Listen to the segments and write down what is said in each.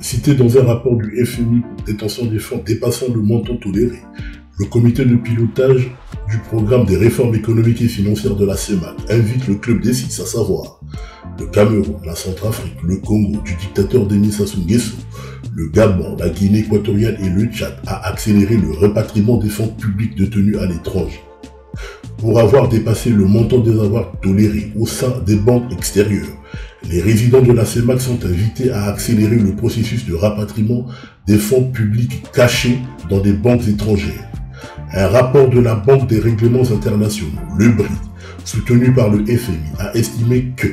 Cité dans un rapport du FMI pour détention des fonds dépassant le montant toléré, le comité de pilotage du programme des réformes économiques et financières de la CEMAC invite le club des six, à savoir le Cameroun, la Centrafrique, le Congo du dictateur Denis Sassou le Gabon, la Guinée équatoriale et le Tchad à accélérer le repatriement des fonds publics détenus à l'étranger. Pour avoir dépassé le montant des avoirs tolérés au sein des banques extérieures, les résidents de la CEMAC sont invités à accélérer le processus de rapatriement des fonds publics cachés dans des banques étrangères. Un rapport de la Banque des règlements internationaux, le BRI, soutenu par le FMI, a estimé que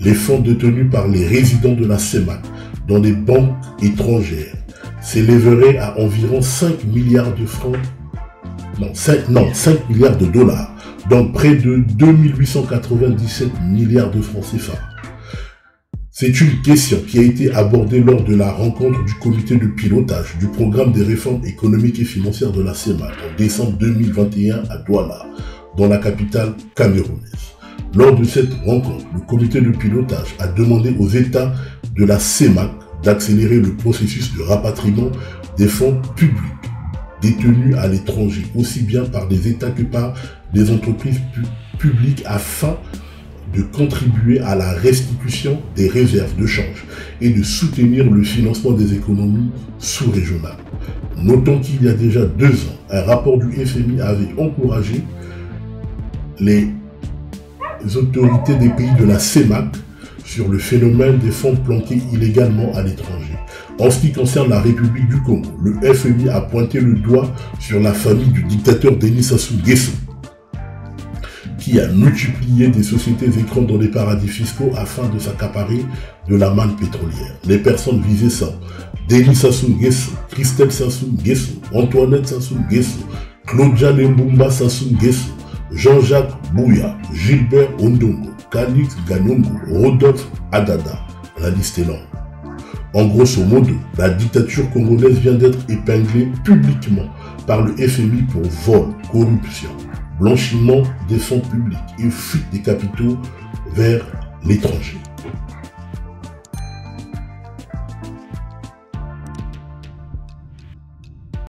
les fonds détenus par les résidents de la CEMAC dans des banques étrangères s'élèveraient à environ 5 milliards de francs, non 5, non, 5 milliards de dollars, donc près de 2897 milliards de francs CFA. C'est une question qui a été abordée lors de la rencontre du comité de pilotage du programme des réformes économiques et financières de la CEMAC en décembre 2021 à Douala, dans la capitale camerounaise. Lors de cette rencontre, le comité de pilotage a demandé aux États de la CEMAC d'accélérer le processus de rapatriement des fonds publics détenus à l'étranger, aussi bien par des États que par des entreprises publiques afin de contribuer à la restitution des réserves de change et de soutenir le financement des économies sous-régionales. Notons qu'il y a déjà deux ans, un rapport du FMI avait encouragé les autorités des pays de la CEMAC sur le phénomène des fonds planqués illégalement à l'étranger. En ce qui concerne la République du Congo, le FMI a pointé le doigt sur la famille du dictateur Denis Sassou Nguesso, qui a multiplié des sociétés écrans dans les paradis fiscaux afin de s'accaparer de la manne pétrolière. Les personnes visées sont Denis Sassou Nguesso, Christelle Sassou Nguesso, Antoinette Sassou Nguesso, Claudia Lembumba Sassou Nguesso, Jean-Jacques Bouya, Gilbert Ondongo, Kalix Ganyongo, Rodolphe Adada. La liste est longue. En grosso modo, la dictature congolaise vient d'être épinglée publiquement par le FMI pour vol, corruption, blanchiment des fonds publics et fuite des capitaux vers l'étranger.